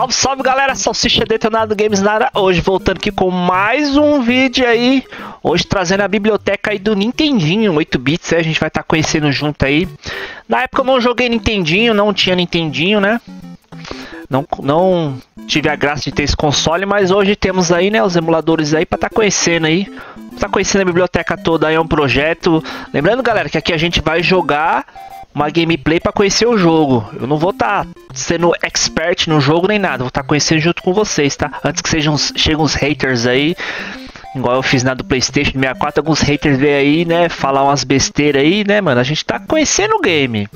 Salve, salve galera, Salsicha Detonado Games Nada, hoje voltando aqui com mais um vídeo aí, hoje trazendo a biblioteca aí do Nintendinho, 8 bits, a gente vai estar tá conhecendo junto aí. Na época eu não joguei Nintendinho, não tinha Nintendinho, né? Não, não tive a graça de ter esse console, mas hoje temos aí, né, os emuladores aí para estar tá conhecendo aí. Tá conhecendo a biblioteca toda aí, é um projeto. Lembrando, galera, que aqui a gente vai jogar uma gameplay para conhecer o jogo. Eu não vou estar tá sendo expert no jogo nem nada, vou estar tá conhecendo junto com vocês, tá? Antes que sejam cheguem uns haters aí, igual eu fiz na do PlayStation 64, alguns haters veio aí, né, falar umas besteiras aí, né, mano? A gente tá conhecendo o game.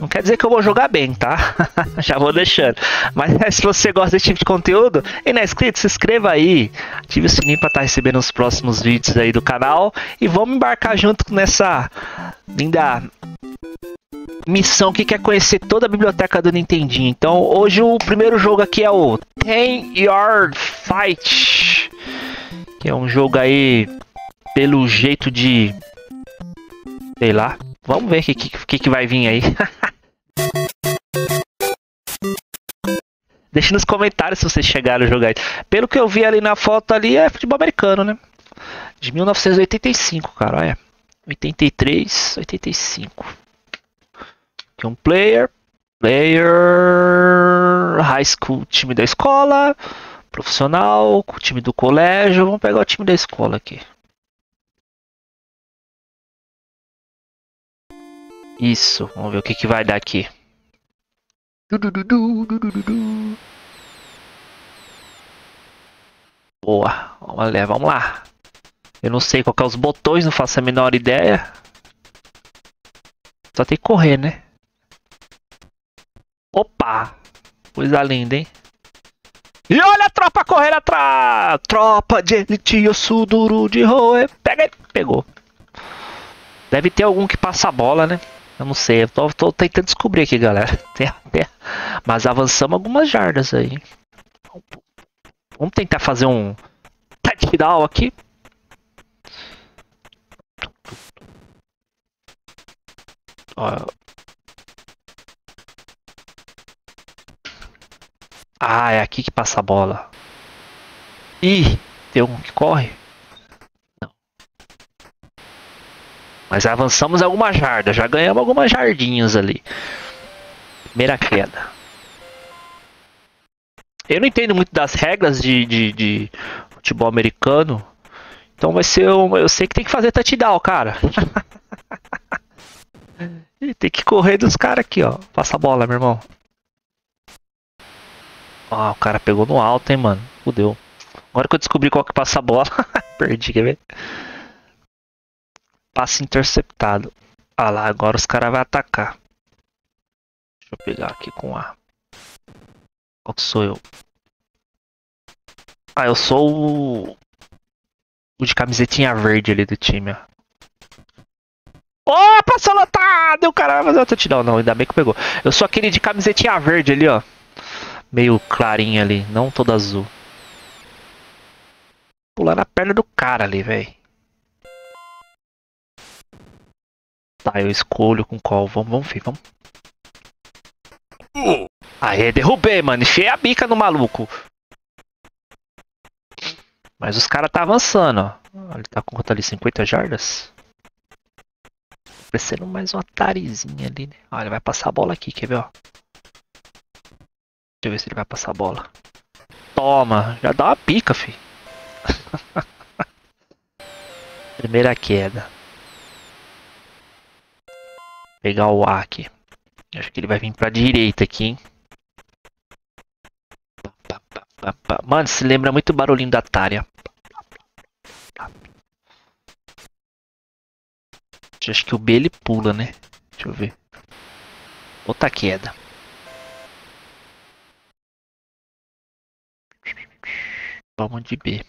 Não quer dizer que eu vou jogar bem, tá? Já vou deixando. Mas né, se você gosta desse tipo de conteúdo e não é inscrito, se inscreva aí. Ative o sininho para estar tá recebendo os próximos vídeos aí do canal. E vamos embarcar junto nessa linda missão que quer conhecer toda a biblioteca do Nintendinho. Então, hoje o primeiro jogo aqui é o Ten Yard Fight, que é um jogo aí pelo jeito de sei lá. Vamos ver o que, que, que vai vir aí. Deixe nos comentários se vocês chegaram a jogar. Pelo que eu vi ali na foto ali é futebol americano, né? De 1985, cara, olha. 83, 85. Um player. Player. High school, time da escola. Profissional, time do colégio. Vamos pegar o time da escola aqui. Isso, vamos ver o que, que vai dar aqui. Boa, lá, vamos lá. Eu não sei qual é os botões, não faço a menor ideia. Só tem que correr, né? Opa! Coisa linda, hein? E olha a tropa correndo atrás! Tropa de elite, osso duro de roer. Pega ele! Pegou. Deve ter algum que passa a bola, né? Eu não sei, eu tô, tô tentando descobrir aqui, galera. Tem, mas avançamos algumas jardas aí. Vamos tentar fazer um touchdown aqui. Ó, Ah, é aqui que passa a bola. Ih, tem um que corre? Não. Mas avançamos algumas jardas, já ganhamos algumas jardinhas ali. Primeira queda. Eu não entendo muito das regras de, de, de futebol americano. Então vai ser um, Eu sei que tem que fazer touchdown, cara. tem que correr dos caras aqui, ó. Passa a bola, meu irmão. Ah, o cara pegou no alto, hein, mano. Fudeu. Agora que eu descobri qual que passa a bola. Perdi, quer ver? Passe interceptado. Ah lá, agora os caras vão atacar. Deixa eu pegar aqui com A. Qual que sou eu? Ah, eu sou o... O de camisetinha verde ali do time, ó. Oh, passou lotado! O cara vai fazer o touchdown. Não, ainda bem que pegou. Eu sou aquele de camisetinha verde ali, ó meio clarinha ali, não toda azul. Pular na perna do cara ali, velho. Tá, eu escolho com qual. Vamos, vamos ver, vamos. Aê, derrubei, mano. Enfiei a bica no maluco. Mas os caras tá avançando, ó. Ele tá com quanto ali? 50 jardas? Parecendo mais uma tarizinha ali, né? Olha, vai passar a bola aqui, quer ver, ó. Deixa eu ver se ele vai passar a bola. Toma, já dá uma pica, fi. Primeira queda. Pegar o A aqui. Acho que ele vai vir pra direita aqui, hein? Mano, se lembra muito o barulhinho da Tária. Acho que o B ele pula, né? Deixa eu ver. Outra queda. Vamos de B.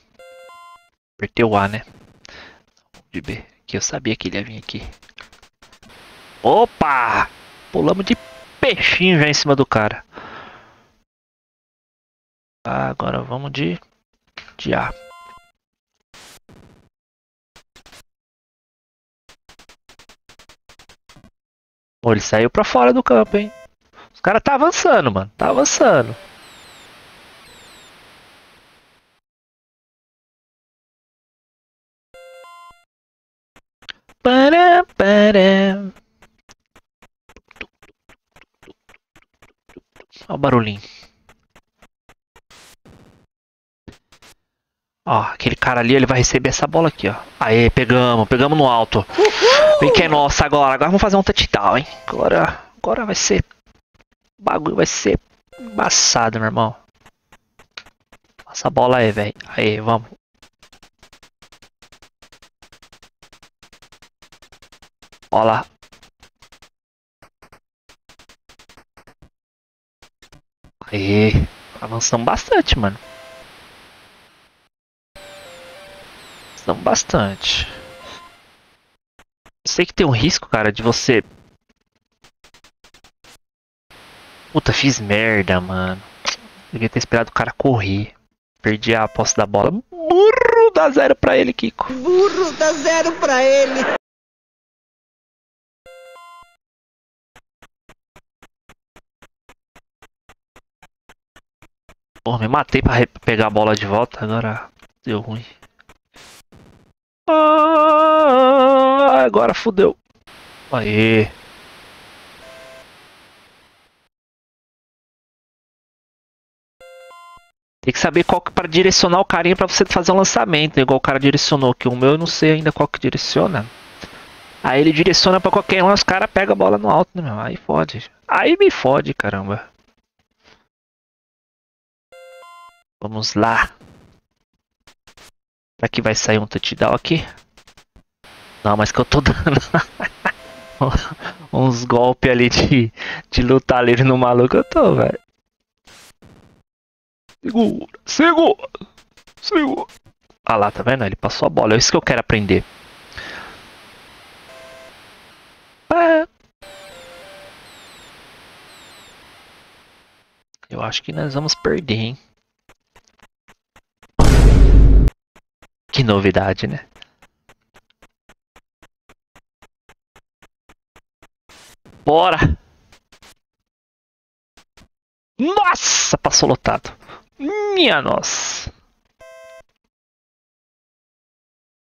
Apertei o A, né? De B. Que eu sabia que ele ia vir aqui. Opa! Pulamos de peixinho já em cima do cara. Ah, agora vamos de, de A. Pô, ele saiu pra fora do campo, hein? Os caras tá avançando, mano. Tá avançando. Para. Olha o barulhinho. Ó, aquele cara ali, ele vai receber essa bola aqui, ó. Aê, pegamos, pegamos no alto. Vem que é nossa agora. Agora vamos fazer um touchdown, hein? Agora, agora vai ser... O bagulho vai ser embaçado, meu irmão. Passa a bola aí, velho. Aí, vamos. Ó lá. Aí. Avançamos bastante, mano. Avançamos bastante. Sei que tem um risco, cara, de você... Puta, fiz merda, mano. Devia ter esperado o cara correr. Perdi a posse da bola. Burro, dá zero pra ele, Kiko. Burro, dá zero pra ele. Pô, me matei pra pegar a bola de volta, agora deu ruim. Ah, agora fudeu. Aê. Tem que saber qual que para direcionar o carinha para você fazer um lançamento, igual o cara direcionou, que o meu eu não sei ainda qual que direciona. Aí ele direciona para qualquer um, os caras pegam a bola no alto, né, meu? Aí fode. Aí me fode, caramba. Vamos lá. Será que vai sair um touchdown aqui? Não, mas que eu tô dando uns golpes ali de, de lutar livre no maluco eu tô, velho. Segura, segura, segura. Ah lá, tá vendo? Ele passou a bola. É isso que eu quero aprender. Eu acho que nós vamos perder, hein? Que novidade, né? Bora! Nossa, passou lotado. Minha nossa.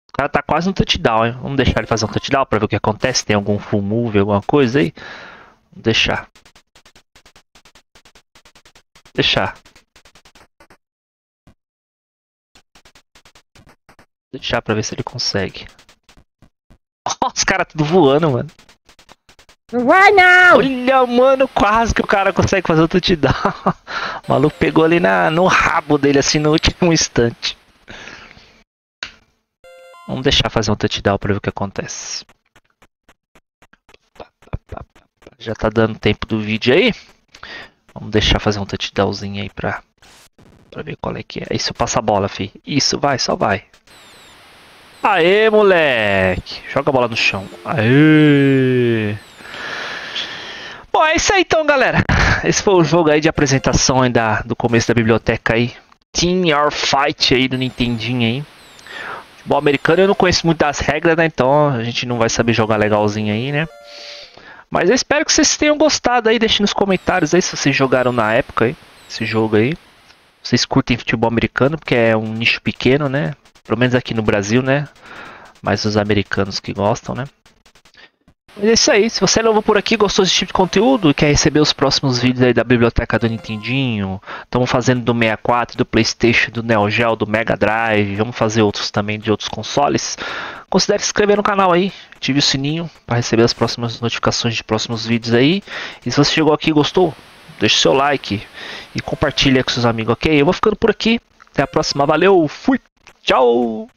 O cara tá quase no touchdown, hein? Vamos deixar ele fazer um touchdown pra ver o que acontece. Tem algum full move, alguma coisa aí? Vamos deixar. Deixar. Deixar pra ver se ele consegue. Oh, os caras tudo voando, mano. Não vai não! Olha, mano, quase que o cara consegue fazer o touchdown. O maluco pegou ali na, no rabo dele, assim, no último instante. Vamos deixar fazer um touchdown pra ver o que acontece. Já tá dando tempo do vídeo aí. Vamos deixar fazer um touchdownzinho aí pra, pra ver qual é que é. Isso, passa a bola, fi. Isso, vai, só vai. Aê, moleque! Joga a bola no chão. Aê! Bom, é isso aí então, galera. Esse foi o jogo aí de apresentação aí da, do começo da biblioteca aí. Team Your Fight aí do Nintendinho aí. Futebol americano eu não conheço muito das regras, né? Então a gente não vai saber jogar legalzinho aí, né? Mas eu espero que vocês tenham gostado aí. Deixem nos comentários aí se vocês jogaram na época aí. Esse jogo aí. Vocês curtem futebol americano, porque é um nicho pequeno, né? Pelo menos aqui no Brasil, né? Mais os americanos que gostam, né? Mas é isso aí. Se você é novo por aqui, gostou desse tipo de conteúdo e quer receber os próximos vídeos aí da biblioteca do Nintendinho, estamos fazendo do 64, do Playstation, do Neo Geo, do Mega Drive, vamos fazer outros também de outros consoles. Considere se inscrever no canal aí, ative o sininho para receber as próximas notificações de próximos vídeos aí. E se você chegou aqui e gostou, deixe seu like e compartilhe com seus amigos, ok? Eu vou ficando por aqui. Até a próxima. Valeu, fui! 教。